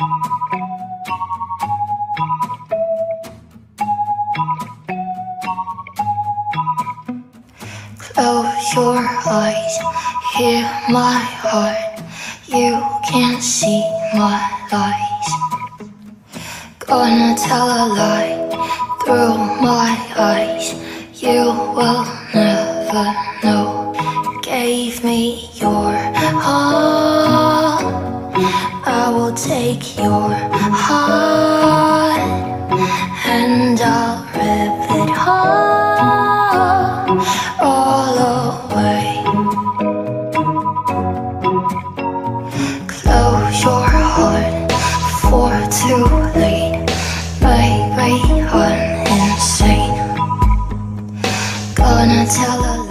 Close your eyes, hear my heart. You can't see my lies. Gonna tell a lie through my eyes. You will never know. Gave me your heart. I'll take your heart and I'll rip it all, all away. Close your heart for too late, baby. I'm insane. Gonna tell a